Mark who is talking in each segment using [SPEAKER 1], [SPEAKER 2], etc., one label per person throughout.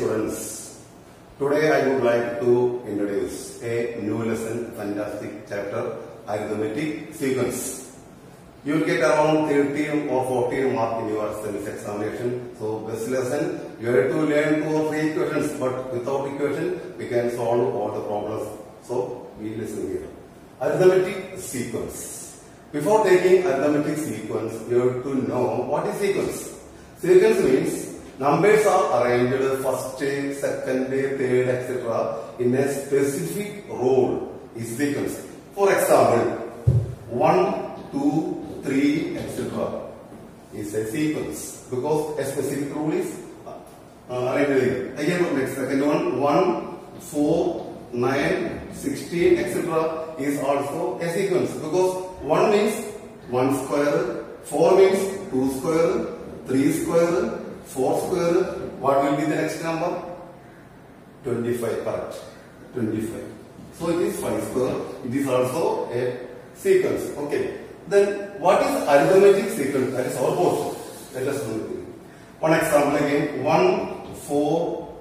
[SPEAKER 1] students. Today I would like to introduce a new lesson, fantastic chapter, arithmetic sequence. You will get around 13 or 14 mark in your semester examination. So this lesson, you have to learn two or three equations, but without equation, we can solve all the problems. So we listen here. Arithmetic sequence. Before taking arithmetic sequence, you have to know what is sequence. Sequence means numbers are arranged first, second, third, etc. in a specific role is sequence. For example, 1, 2, 3, etc. is a sequence because a specific rule is uh, arranged here. Again, next second one, 1, 4, 9, 16, etc. is also a sequence because 1 means 1 square, 4 means 2 square, 3 square, 4 square. What will be the next number? 25, correct. 25. So it is 5 square. It is also a sequence. Okay. Then what is arithmetic sequence? That is our portion. Let us do it. One example again. 1, 4,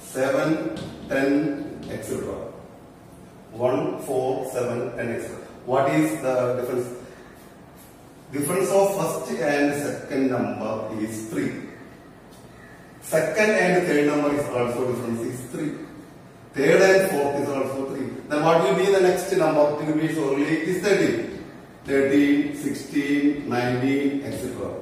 [SPEAKER 1] 7, 10, etc. 1, 4, 7, 10, etc. What is the difference? Difference of first and second number is 3. Second and third number is also difference is 3. Third and fourth is also 3. Then what will be the next number? It will be surely is 13. 13, 16, 19, etc.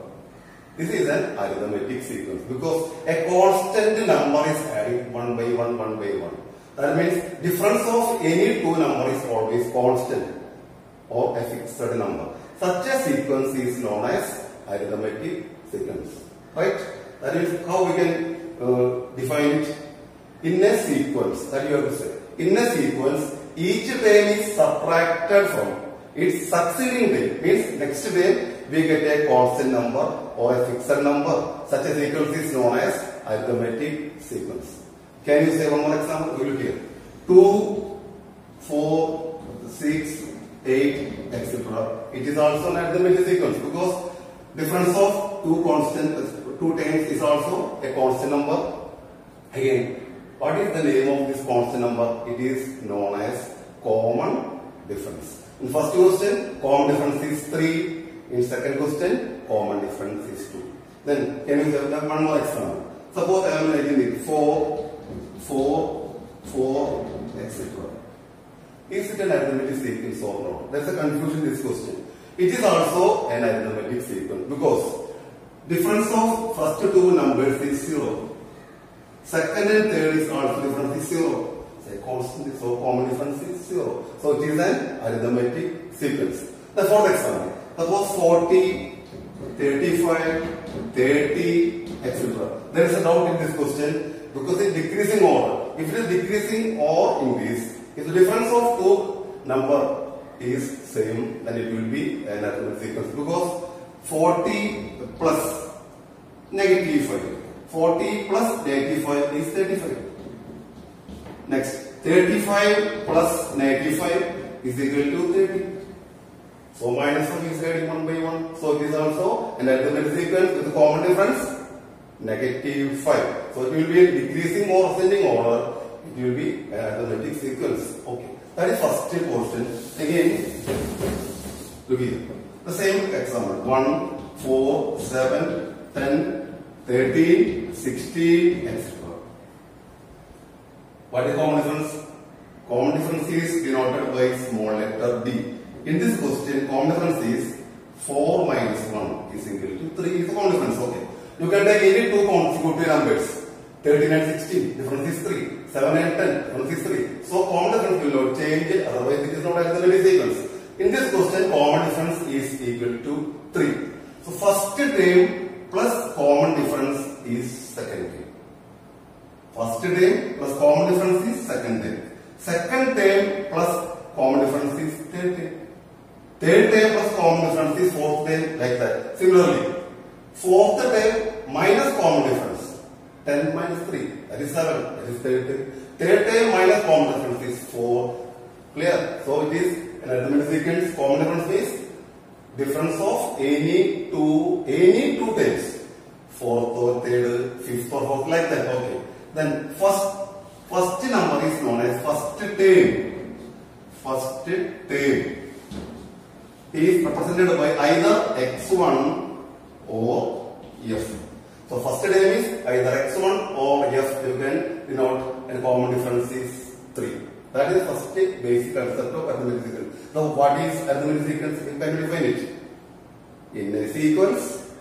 [SPEAKER 1] This is an arithmetic sequence because a constant number is adding one by one, one by one. That means difference of any two number is always constant or a fixed number. Such a sequence is known as arithmetic sequence. Right? That is how we can uh, define it. In a sequence, that you have to say. In a sequence, each term is subtracted from its succeeding term. Means next term we get a constant number or a fixed number. Such a sequence is known as arithmetic sequence. Can you say one more example? We will hear. 2, 4, 6, 8, etc. It is also an arithmetic sequence because difference of two constant, two is also a constant number. Again, what is the name of this constant number? It is known as common difference. In first question, common difference is 3. In second question, common difference is 2. Then, can you have one more example? Suppose I am writing it 4, 4, 4, etc. Is it an arithmetic sequence or not? That's a confusion in this question. It is also an arithmetic sequence because difference of first two numbers is 0. Second and third is also difference is 0. Say constant, so common difference is 0. So it is an arithmetic sequence. The fourth example. Suppose 40, 35, 30, etc. There is a doubt in this question because it is decreasing order. If it is decreasing or increase, if the difference of two number is same, then it will be uh, an arithmetic sequence because 40 plus negative 5. 40 plus negative 5 is 35. Next, 35 plus negative 5 is equal to 30. So minus 1 is adding 1 by 1. So it is also an arithmetic sequence with a common difference negative 5. So it will be decreasing or ascending order. It will be uh, an arithmetic sequence. Okay. That is first portion. Again, look here. The same example. 1, 4, 7, 10, 13, 16, etc. What is common difference? Common difference is denoted by small letter d. In this question, common difference is 4 minus 1 is equal to 3 is the common difference. Okay. You can take any two consecutive numbers. 13 and 16, difference is 3. 7 and 10, difference is 3. So common difference will not change, otherwise it is not arithmetic sequence. In this question, common difference is equal to 3. So first term plus common difference is second term. First term plus common difference is second term. Second term plus common difference is third term. Third term plus common difference is fourth term like that. Similarly, fourth term minus common difference 10 minus 3 that is 7 that is third term. Third term minus common difference is 4. Clear? So it is an arithmetic sequence. Common difference is difference of any two any two terms. fourth or third, fifth or fourth, like that. Okay. Then first first number is known as first term. First term is represented by either x1 or f. So first term is either x1 or f. You can denote and common difference is 3. That is first basic concept of arithmetic sequence. Now what is arithmetic sequence? You can define it. In a sequence,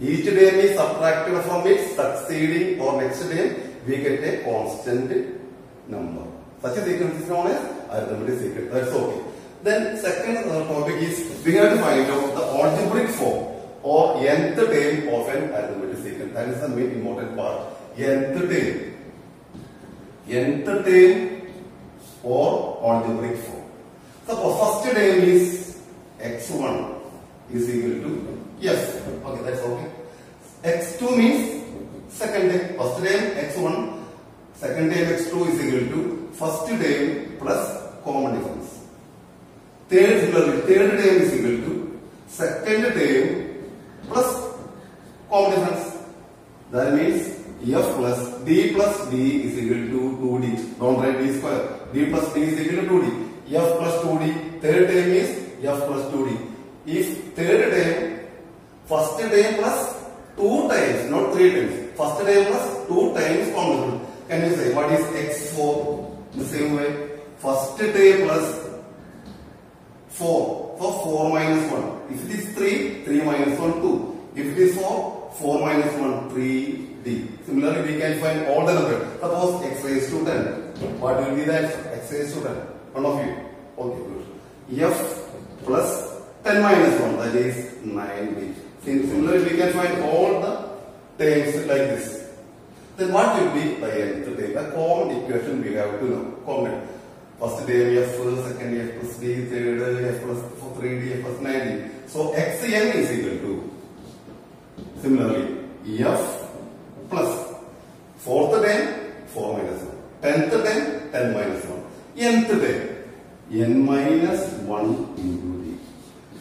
[SPEAKER 1] each term is subtracted from its succeeding or next term, we get a constant number. Such a sequence is known as arithmetic sequence. That's okay. Then second topic is we have to find out the algebraic form or nth term of an arithmetic That is the main important part. Entertain term or algebraic form. Suppose first term is x1 is equal to yes. Okay, that's okay. x2 means second term. First term x1, second term x2 is equal to first term plus common difference. Third similarly, third term is equal to second term plus common difference. F plus d plus d is equal to 2d. Don't write d square. d plus d is equal to 2d. f plus 2d. Third term is f plus 2d. If third term, first term plus two times, not three times. First term plus two times common. Can you say what is x4? The same way. First term plus 4. So 4 minus 1. If it is 3, 3 minus 1, 2. If it is 4, 4 minus 1, 3d. Similarly, we can find all the numbers. Suppose x raised to 10. What will be the x raised to 10. One of you. Okay, good. f plus 10 minus 1, that is 9d. Similarly, we can find all the terms like this. Then what will be the nth term? A common equation we have to know. Common. First term f, second f plus d, third f plus 3d, f plus 9d. So xn is equal to similarly f plus fourth term 4 minus 1, tenth term 10 minus 1, nth term n minus 1 into d.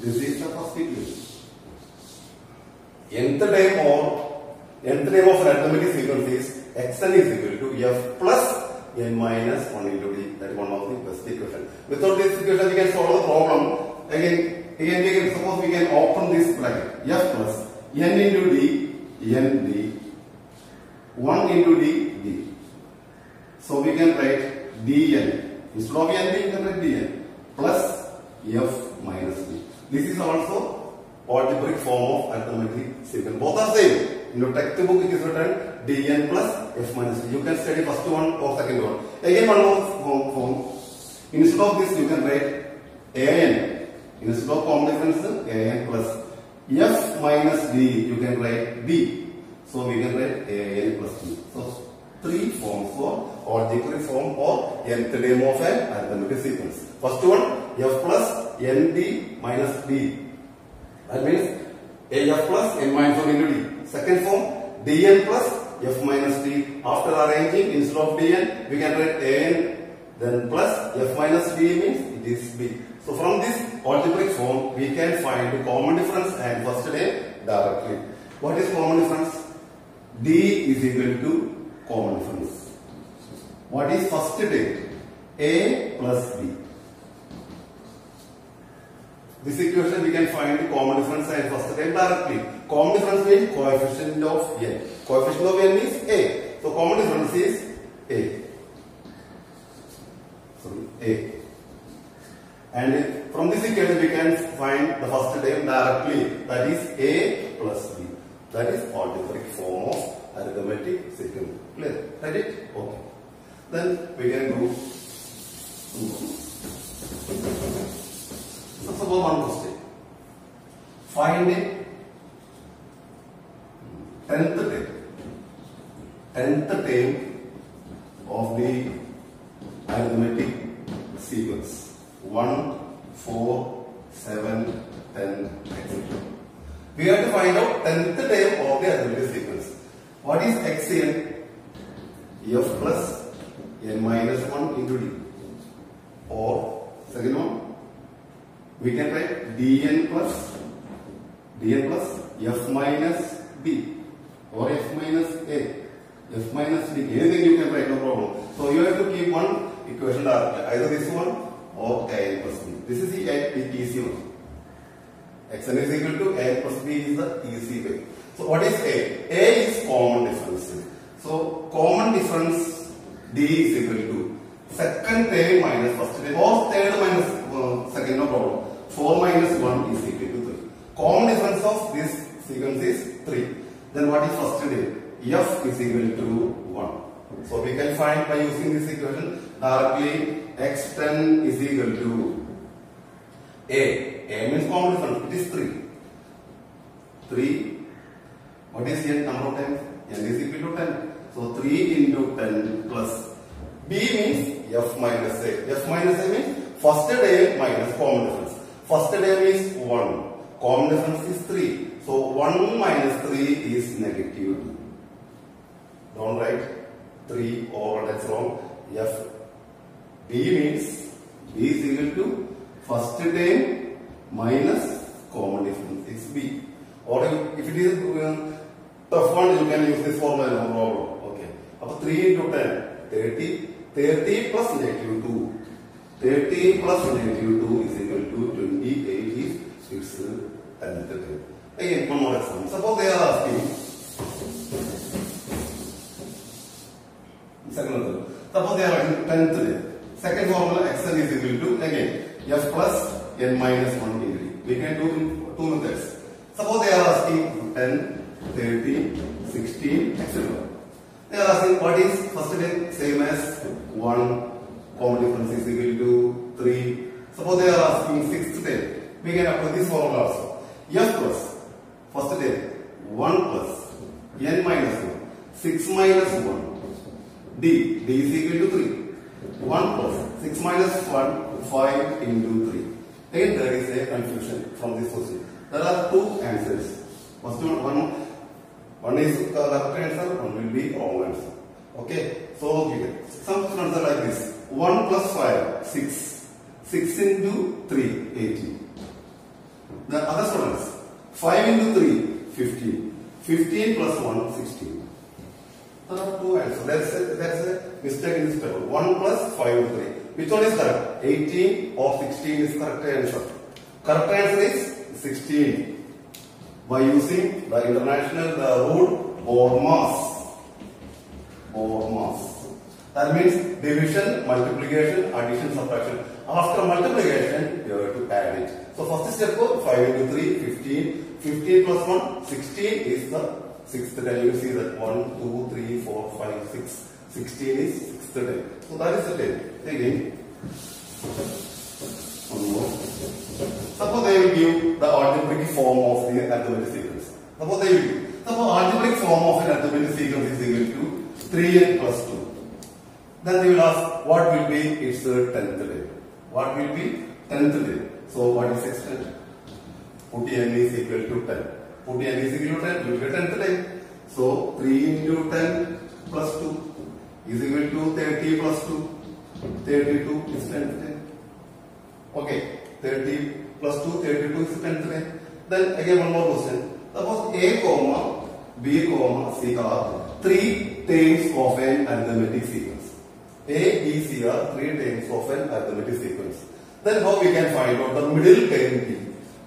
[SPEAKER 1] This is the first equation. nth term or nth term of arithmetic sequence is xn is equal to f plus n minus 1 into d. That is one of the best equation. Without this equation, we can solve the problem. Again, again, we can suppose we can open this bracket f plus n into d, n d, 1 into d. So we can write dn. Instead of n, we can write dn plus f minus d. This is also algebraic form of arithmetic sequence. Both are same. In your textbook it is written dn plus f minus d. You can study first one or second one. Again one more form. Instead of this you can write an. Instead of difference an plus f minus d you can write b. So we can write an plus d. So three forms for algebraic form or nth term of an arithmetic sequence. First one f plus nd minus d. That means af plus n minus 1 into d. Second form dn plus f minus d. After arranging instead of dn we can write an then plus f minus d means it is b. So from this algebraic form we can find the common difference and first name directly. What is common difference? d is equal to common difference. What is first term? a plus b. This equation we can find common difference and first term directly. Common difference means coefficient of n. Coefficient of n is a. So common difference is a. Sorry, a. And from this equation we can find the first term directly. That is a plus b. That is algebraic form of arithmetic sequence. Clear? Right it? Okay. Then we can go. So suppose one question. Find a tenth term. Tenth term of the arithmetic sequence. 1, 4, 7, 10, etc. We have to find out tenth term of the arithmetic sequence. What is xn? f plus n minus 1 into d. Or second one, we can write dn plus dn plus f minus b. or f minus a, f minus d, anything you can write, no problem. So you have to keep one equation either this one or a plus b. This is the a- the easy one. Xn is equal to a plus b is the easy way. So what is a? A is common difference. So common difference d is equal to second term minus first term or third minus uh, second no problem. 4 minus 1 is equal to 3. Common difference of this sequence is 3. Then what is first term? f is equal to 1. So we can find by using this equation directly x10 is equal to a. A means common difference. It is 3. 3. What is n number of times? n is equal to 10. So 3 into 10 plus. B means f minus a. f minus a means first day minus common difference. First day means 1. Common difference is 3. So 1 minus 3 is negative 2. Don't write 3 or that's wrong. F B means B is equal to first term minus common difference is B. Or if if it is uh, tough one, you can use this formula, no problem. Okay. അപ്പോൾ 3 into 10, 30, 30 plus negative 2. 30 plus negative 2 is equal to 28 is its tenth term. Again, one more example. Suppose they are asking second one. Suppose they are writing tenth day. Second formula xn is equal to again f plus n minus 1 degree. We can do in two methods. First one, one, one is uh, correct answer, one will be wrong answer. Okay, so here, some students are like this. 1 plus 5, 6. 6 into 3, 18. The other students, 5 into 3, 15. 15 plus 1, 16. There are two answers. That's a, that's a mistake in this paper. 1 plus 5 and 3. Which one is correct? 18 or 16 is correct answer. Correct answer is 16. By using the international the rule or mass. Or mass. That means division, multiplication, addition, subtraction. After multiplication, you have to add it. So first step, 5 into 3, 15. 15 plus 1, 16 is the sixth time. You see that 1, 2, 3, 4, 5, 6. 16 is sixth. So that is the time. Again, one more. Suppose they will give the algebraic form of the arithmetic sequence. Suppose they will give. Suppose algebraic form of an arithmetic sequence is equal to 3n plus 2. Then they will ask what will be its uh, tenth day. What will be tenth day? So what is extent? Put n is equal to 10. Put n is equal to 10, you will get tenth day. So 3 into 10 plus 2 is equal to 30 plus 2. 32 is tenth day. Okay, 30 plus 2, 32 is tenth day. Then again one more question. Suppose a comma b comma c are three terms of an arithmetic sequence. A, B, C are three terms of an arithmetic sequence. Then how we can find out the middle term B?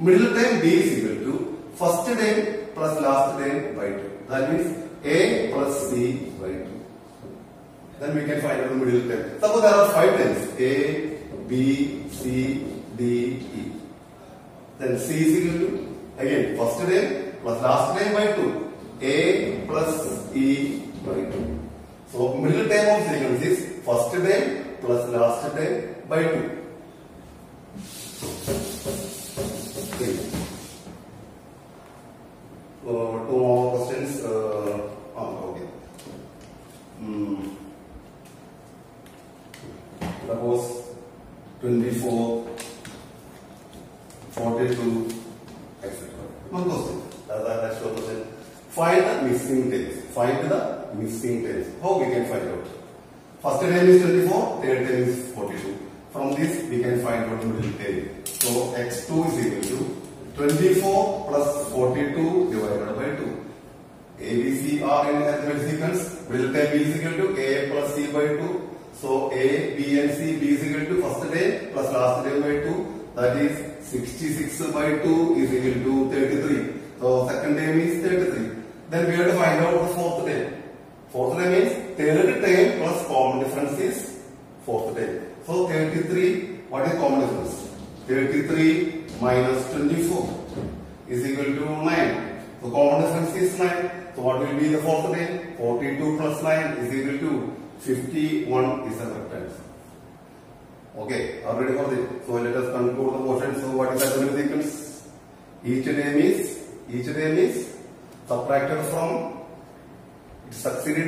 [SPEAKER 1] Middle term B is equal to first term plus last term by 2. That means A plus C by 2. Then we can find out the middle term. Suppose there are five terms A, B, C, D, E. Then C is equal to again first term plus last term by 2. A plus E by 2. So middle term of sequence is first term plus last term by 2. Okay. Uh, two more questions. Uh, oh, okay. Hmm. Suppose 24, 42, etc. One question. That, that, that's your question. Find the missing terms. Find the missing terms. How we can find out? First term is 24, third term is 42. From this we can find out middle term. So x2 is equal to 24 plus 42 divided by 2. A, B, C are in arithmetic sequence. Will take B is equal to A plus C by 2. So A, B and C, B is equal to first day plus last day by 2. That is 66 by 2 is equal to 33. So second term is 33. Then we have to find out the fourth term. Fourth term means third term plus common difference is fourth term. So 33, what is common difference? 33 minus 24 is equal to 9. So common difference is 9. So what will be the fourth term? 42 plus 9 is equal to 51 is the correct answer. Okay, are ready for this? So let us conclude the portion. So what is arithmetic sequence? Each name is each name is subtracted from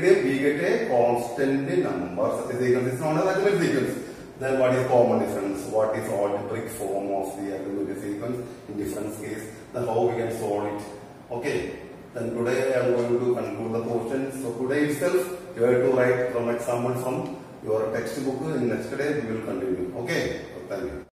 [SPEAKER 1] name. We get a constant number. So the sequence is known as sequence. Then what is common difference? What is algebraic form of the arithmetic sequence in difference case? Then how we can solve it? Okay. Then today I am going to conclude the portion. So today itself you have to write some example from your textbook. In next day we will continue. Okay. So thank you.